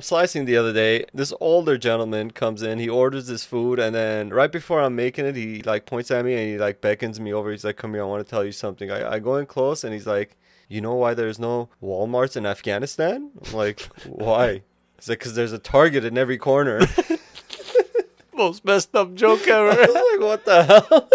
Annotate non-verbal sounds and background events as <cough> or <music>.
I'm slicing the other day. This older gentleman comes in. He orders his food, and then right before I'm making it, he like points at me and he like beckons me over. He's like, "Come here, I want to tell you something." I, I go in close, and he's like, "You know why there's no WalMarts in Afghanistan?" I'm like, <laughs> "Why?" He's like, "Cause there's a Target in every corner." <laughs> Most messed up joke ever. <laughs> I was like, "What the hell?"